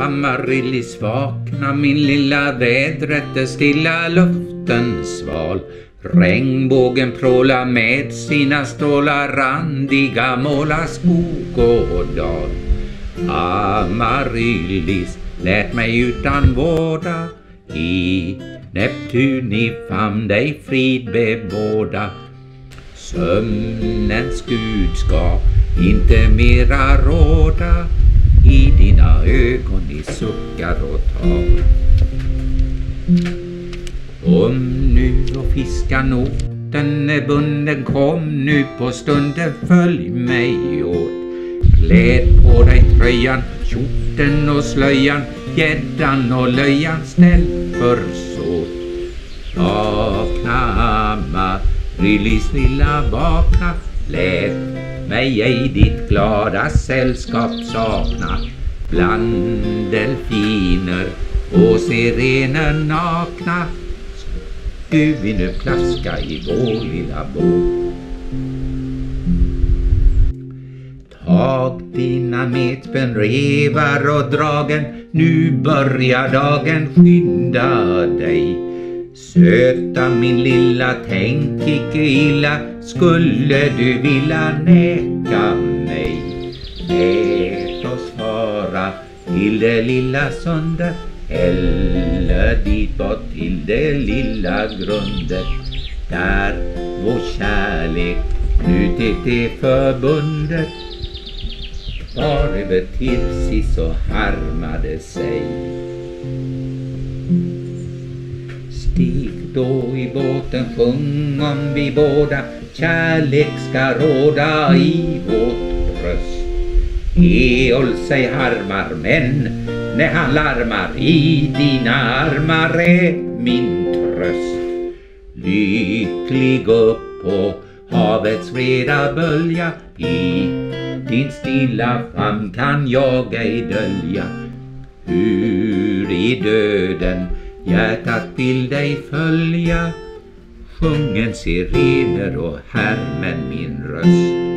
Amaryllis vakna min lilla vädret är stilla luften sval. Regnbågen prålar med sina strålar randiga målar skog och dal. Ah, Amaryllis lät mig utan vårda. I Neptun i famn dig frid bebåda Sömnens gud ska inte mera råda i dina ögon i suckar och tal. Om nu och fiska noten, är bunden, kom nu på stunden, följ mig åt. Kläd på dig tröjan, kjorten och slöjan, gäddan och löjan, snäll försåt. Vakna, Amaryllis lilla vakna, lät mig ej ditt glada sällskap sakna bland delfiner och sirener nakna du vi nu plaska i vår lilla båt. Tag dina metspänn, revar och dragen, nu börjar dagen, skynda dig. Söta min lilla, tänk icke illa, skulle du vilja neka mig. Lät oss fara till det lilla sundet eller dit bort till det lilla grundet där vår kärlek knutit är förbundet far över Tirsis och harmade sig. Stig då i båten, sjung om vi båda kärlek ska råda i vårt bröst. Eol sig harmar men när han larmar i dina armar är min tröst. Lycklig upp på havets breda bölja i din stilla famn kan jag ej dölja hur i döden hjärtat vill dig följa sjungen sirener och härmen min röst.